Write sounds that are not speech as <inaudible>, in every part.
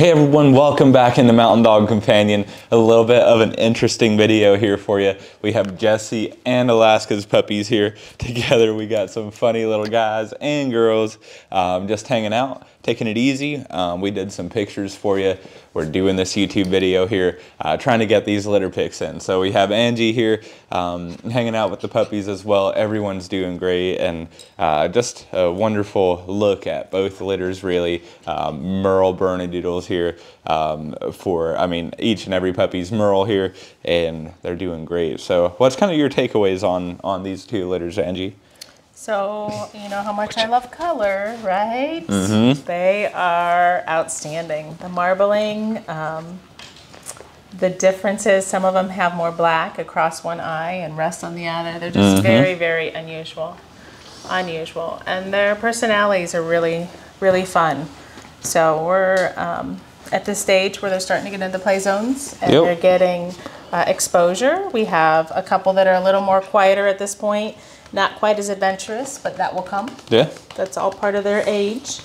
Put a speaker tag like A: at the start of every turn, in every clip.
A: Hey everyone, welcome back in the Mountain Dog Companion. A little bit of an interesting video here for you. We have Jessie and Alaska's puppies here <laughs> together. We got some funny little guys and girls um, just hanging out taking it easy. Um, we did some pictures for you. We're doing this YouTube video here, uh, trying to get these litter pics in. So we have Angie here um, hanging out with the puppies as well. Everyone's doing great and uh, just a wonderful look at both litters really. Um, Merle Bernedoodles here um, for, I mean, each and every puppy's Merle here and they're doing great. So what's kind of your takeaways on, on these two litters, Angie?
B: So, you know how much I love color, right? Mm-hmm. They are outstanding. The marbling, um, the differences, some of them have more black across one eye and rest on the other. They're just mm-hmm. very, very unusual. Unusual. And their personalities are really, really fun. So, we're um, at this stage where they're starting to get into play zones and yep. they're getting uh, exposure. We have a couple that are a little more quieter at this point not quite as adventurous, but that will come.
A: Yeah.
B: That's all part of their age.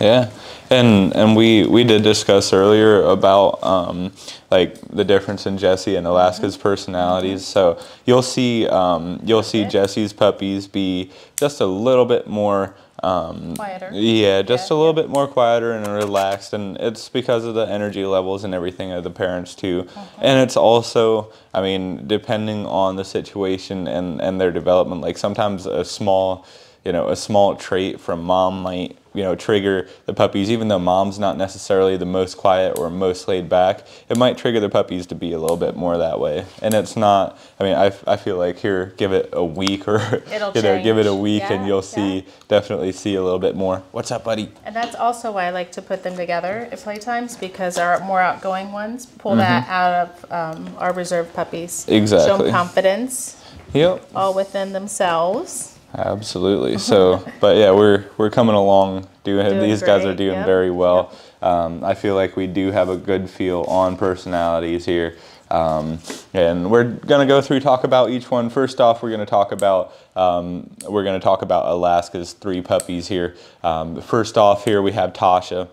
A: Yeah, and and we we did discuss earlier about um, like the difference in Jessie and Alaska's mm-hmm. personalities. So you'll see um, you'll see Jessie's puppies be just a little bit more
B: um, quieter.
A: Yeah, just yeah, a little bit more quieter and relaxed, and it's because of the energy levels and everything of the parents too. Mm-hmm. And it's also, I mean, depending on the situation and and their development. Like sometimes a small, you know, a small trait from mom might you know trigger the puppies. Even though mom's not necessarily the most quiet or most laid back it might trigger the puppies to be a little bit more that way. And it's not i mean i, I feel like here give it a week or <laughs>
B: It'll
A: you
B: know
A: give it a week yeah, and you'll see yeah. definitely see a little bit more. What's up buddy?
B: And that's also why i like to put them together at playtimes because our more outgoing ones pull mm-hmm. that out of um, our reserve puppies.
A: Exactly
B: show them confidence
A: yep.
B: all within themselves
A: Absolutely. So, <laughs> but yeah, we're we're coming along. Doing, doing these great. guys are doing yep. very well. Yep. Um, I feel like we do have a good feel on personalities here. Um, and we're going to go through talk about each one. First off, we're going to talk about um, we're going to talk about Alaska's three puppies here. Um, first off, here we have Tasha.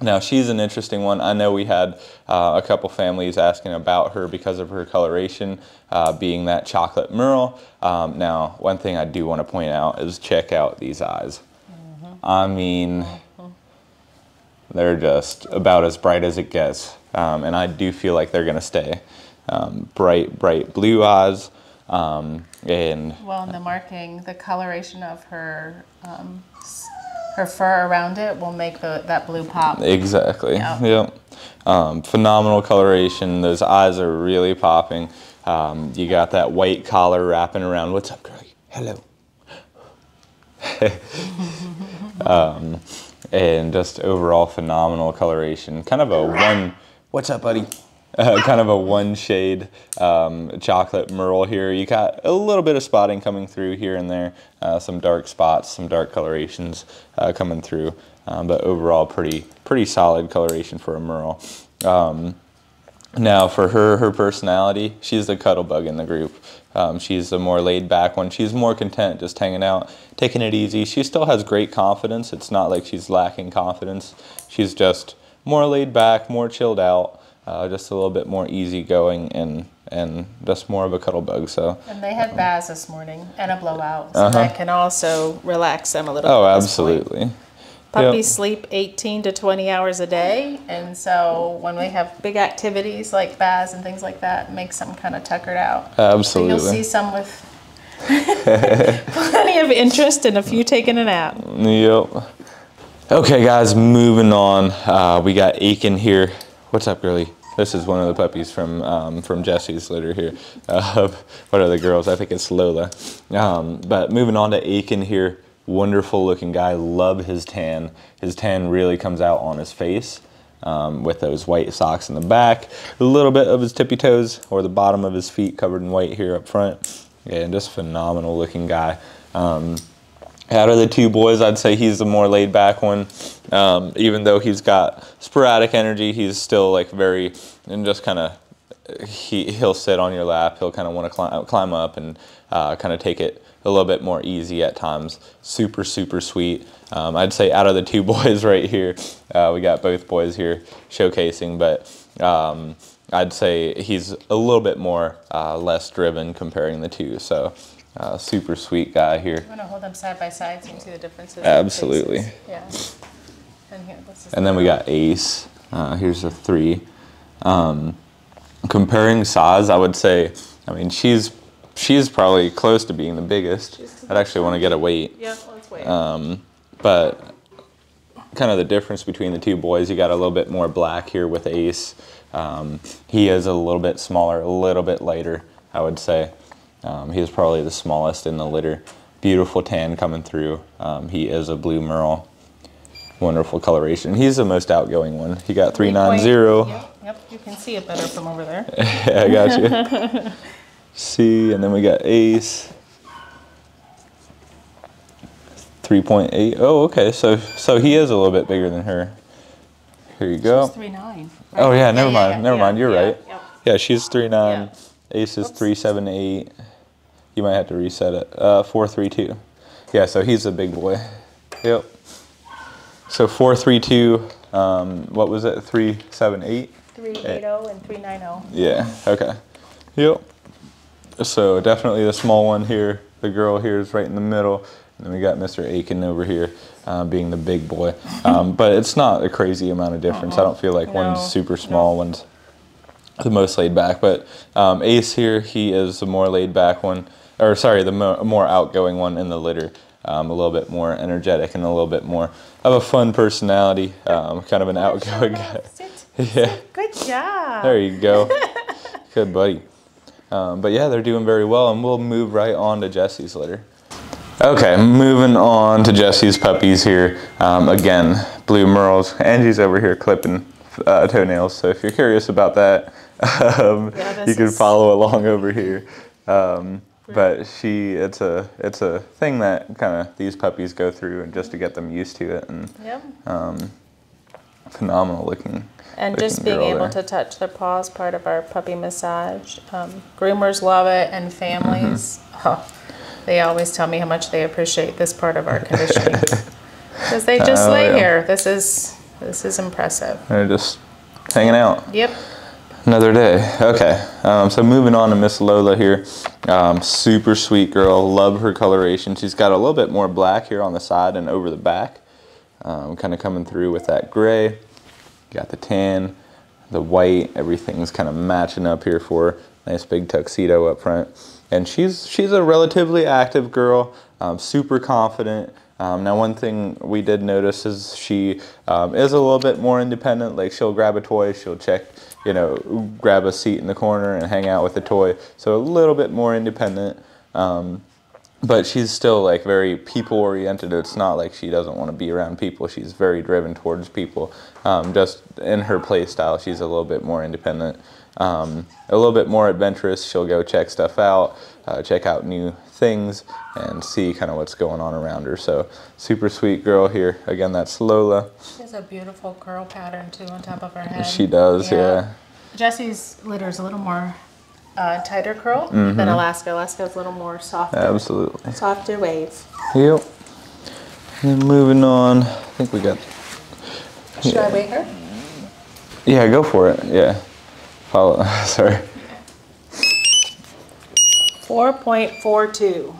A: Now she's an interesting one. I know we had uh, a couple families asking about her because of her coloration uh, being that chocolate merle. Um, now one thing I do want to point out is check out these eyes. Mm -hmm. I mean, they're just about as bright as it gets. Um, and I do feel like they're going to stay. Um, bright, bright blue eyes. Um, and
B: well, in the marking, the coloration of her um, her fur around it will make the, that blue pop.
A: Exactly. Yep. yep. Um, phenomenal coloration. Those eyes are really popping. Um, you got that white collar wrapping around. What's up, girlie? Hello. <laughs> um, and just overall phenomenal coloration. Kind of a one. What's up, buddy? <laughs> kind of a one shade um, chocolate merle here. You got a little bit of spotting coming through here and there, uh, some dark spots, some dark colorations uh, coming through, um, but overall pretty pretty solid coloration for a merle. Um, now for her, her personality, she's the cuddle bug in the group. Um, she's the more laid back one. She's more content just hanging out, taking it easy. She still has great confidence. It's not like she's lacking confidence. She's just more laid back, more chilled out uh, just a little bit more easygoing and and just more of a cuddle bug. So.
B: And they had baths this morning and a blowout, so uh -huh. that can also relax them a little.
A: Oh, absolutely.
B: Puppies yep. sleep 18 to 20 hours a day, and so when we have big activities like baths and things like that, it makes them kind of tuckered out.
A: Absolutely.
B: you'll see some with <laughs> plenty of interest and a few taking a nap.
A: Yep. Okay, guys, moving on. Uh, we got Aiken here. What's up, girlie? This is one of the puppies from um, from Jessie's litter here. Uh, <laughs> what are the girls? I think it's Lola. Um, but moving on to Aiken here, wonderful looking guy. Love his tan. His tan really comes out on his face. Um, with those white socks in the back, a little bit of his tippy toes or the bottom of his feet covered in white here up front. Yeah, and just phenomenal looking guy. Um, out of the two boys, I'd say he's the more laid back one. Um, even though he's got sporadic energy, he's still like very and just kind of he he'll sit on your lap. He'll kind of want to climb climb up and uh, kind of take it a little bit more easy at times. Super, super sweet. Um, I'd say out of the two <laughs> boys right here, uh, we got both boys here showcasing, but um, I'd say he's a little bit more uh, less driven comparing the two. So uh, super sweet guy here.
B: I'm gonna hold them side by side so you can see the differences.
A: Absolutely.
B: Yeah. And here,
A: and then we got Ace. Uh, here's a three. Um, comparing size, I would say, I mean, she's she's probably close to being the biggest. I'd actually want to get a weight.
B: Yeah, let's wait.
A: Um, but kind of the difference between the two boys, you got a little bit more black here with Ace. Um, he is a little bit smaller, a little bit lighter, I would say. Um, he is probably the smallest in the litter. Beautiful tan coming through. Um, he is a blue merle. Wonderful coloration. He's the most outgoing one. He got 390.
B: Yep, yep, you can see it better from over there. <laughs>
A: yeah, I got you. <laughs> C, and then we got Ace. 3.8. Oh, okay. So so he is a little bit bigger than her. Here you go.
B: She's 3.9. Right?
A: Oh yeah, never yeah, mind. Yeah, never yeah, mind. You're right.
B: Yep.
A: Yeah, she's 3.9. Ace is 3.78. You might have to reset it. Uh, 4.32. Yeah, so he's a big boy. Yep. So 4.32. Um, what was it? 3.78.
B: 3.80 and 3.90.
A: Yeah. Okay. Yep. So definitely the small one here. The girl here is right in the middle. And then we got Mr. Aiken over here uh, being the big boy. Um, <laughs> but it's not a crazy amount of difference. Uh -uh. I don't feel like no. one's super small, no. one's the most laid back. But um, Ace here, he is the more laid back one, or sorry, the mo more outgoing one in the litter. Um, a little bit more energetic and a little bit more of a fun personality, um, kind of an outgoing guy. <laughs>
B: yeah. Good job.
A: There you go. <laughs> Good buddy. Um, but yeah, they're doing very well, and we'll move right on to Jessie's litter. Okay, moving on to Jessie's puppies here. Um, again, blue merles. Angie's over here clipping uh, toenails, so if you're curious about that, <laughs> um, yeah, you can follow along over here. Um, but she, it's a, it's a thing that kind of these puppies go through, and just to get them used to it, and
B: yep.
A: Um, phenomenal looking.
B: And just being able there. to touch their paws, part of our puppy massage. Um, groomers love it, and families. Mm-hmm. <laughs> Oh, they always tell me how much they appreciate this part of our conditioning <laughs> because they just oh, lay yeah. here. This is this is impressive.
A: They're just hanging out.
B: Yep.
A: Another day. Okay. Um, so moving on to Miss Lola here. Um, super sweet girl. Love her coloration. She's got a little bit more black here on the side and over the back. Um, kind of coming through with that gray. Got the tan, the white, everything's kind of matching up here for her. Nice big tuxedo up front. And she's, she's a relatively active girl, um, super confident. Um, now one thing we did notice is she um, is a little bit more independent. Like she'll grab a toy, she'll check, you know, grab a seat in the corner and hang out with the toy. So a little bit more independent. Um, but she's still like very people oriented. It's not like she doesn't want to be around people. She's very driven towards people. Um, just in her play style, she's a little bit more independent, um, a little bit more adventurous. She'll go check stuff out, uh, check out new things, and see kind of what's going on around her. So super sweet girl here. Again, that's Lola.
B: She has a beautiful curl pattern too on top of her head.
A: She does, yeah. yeah.
B: Jessie's litter is a little more uh, tighter curl mm -hmm. than Alaska. Alaska's a little more softer.
A: Absolutely.
B: Softer wave.
A: Yep. And then moving on, I think we got.
B: Should yeah. I weigh her?
A: Yeah, go for it. Yeah. Follow. <laughs> Sorry.
B: 4.42.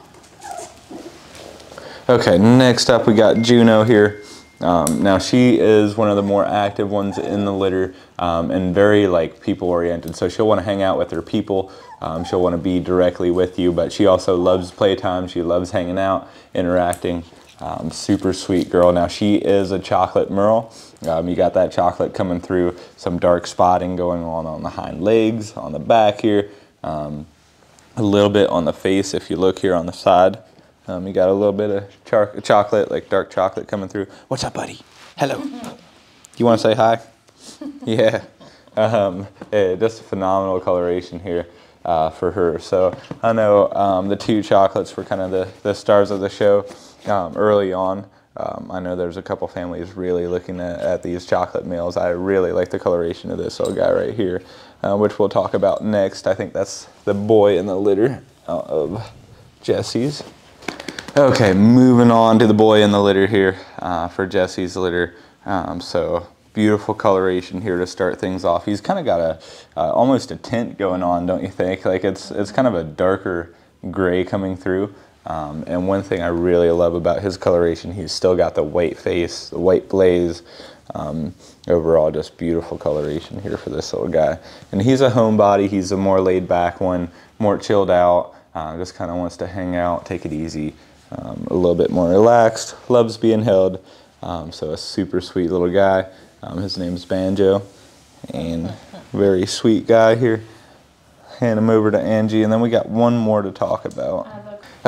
A: Okay, next up we got Juno here. Um, now she is one of the more active ones in the litter um, and very like people oriented. So she'll want to hang out with her people. Um, she'll want to be directly with you, but she also loves playtime. She loves hanging out, interacting. Um, super sweet girl. Now she is a chocolate merle. Um, you got that chocolate coming through, some dark spotting going on on the hind legs, on the back here, um, a little bit on the face if you look here on the side. Um, you got a little bit of chocolate, like dark chocolate coming through. What's up, buddy? Hello. you want to say hi? <laughs> yeah. Um, yeah. Just a phenomenal coloration here uh, for her. So I know um, the two chocolates were kind of the, the stars of the show um, early on. Um, I know there's a couple families really looking at, at, these chocolate males. I really like the coloration of this little guy right here, uh, which we'll talk about next. I think that's the boy in the litter uh, of Jessie's. Okay, moving on to the boy in the litter here uh, for Jessie's litter. Um, so beautiful coloration here to start things off. He's kind of got a uh, almost a tint going on, don't you think? Like it's it's kind of a darker gray coming through. Um, and one thing I really love about his coloration, he's still got the white face, the white blaze. Um, overall, just beautiful coloration here for this little guy. And he's a homebody. He's a more laid back one, more chilled out. Uh, just kind of wants to hang out, take it easy, um, a little bit more relaxed. Loves being held. Um, so a super sweet little guy. Um, his name's Banjo, and very sweet guy here. Hand him over to Angie, and then we got one more to talk about.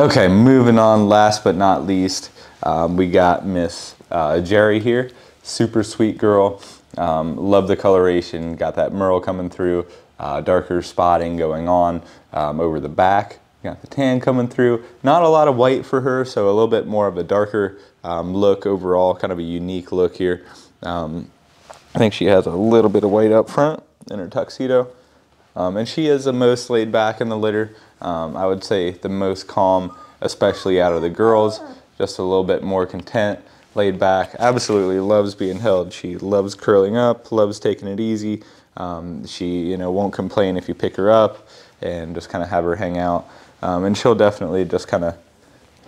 A: Okay, moving on, last but not least, um, we got Miss uh, Jerry here. Super sweet girl. Um, love the coloration. Got that merle coming through. Uh, darker spotting going on um, over the back. Got the tan coming through. Not a lot of white for her, so a little bit more of a darker um, look overall. Kind of a unique look here. Um, I think she has a little bit of white up front in her tuxedo. Um, and she is the most laid back in the litter. Um, I would say the most calm, especially out of the girls. Just a little bit more content, laid back. Absolutely loves being held. She loves curling up, loves taking it easy. Um, she, you know, won't complain if you pick her up and just kind of have her hang out. Um, and she'll definitely just kind of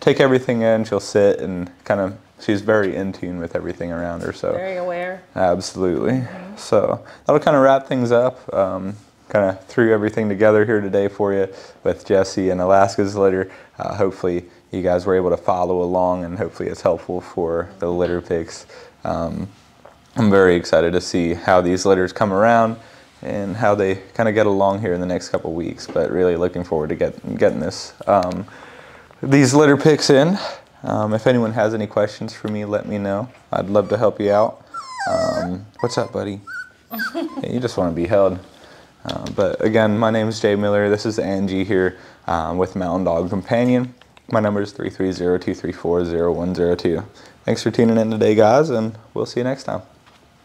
A: take everything in. She'll sit and kind of she's very in tune with everything around her. So
B: very aware.
A: Absolutely. Mm-hmm. So that'll kind of wrap things up. Um, kind of threw everything together here today for you with Jessie and Alaska's litter. Uh, hopefully you guys were able to follow along and hopefully it's helpful for the litter picks. Um, I'm very excited to see how these litters come around and how they kind of get along here in the next couple weeks. But really looking forward to get, getting this um, these litter picks in. Um, if anyone has any questions for me, let me know. I'd love to help you out. Um, what's up, buddy? <laughs> you just want to be held. Uh, but again, my name is Jay Miller. This is Angie here um, with Mountain Dog Companion. My number is 330-234-0102. Thanks for tuning in today, guys, and we'll see you next time.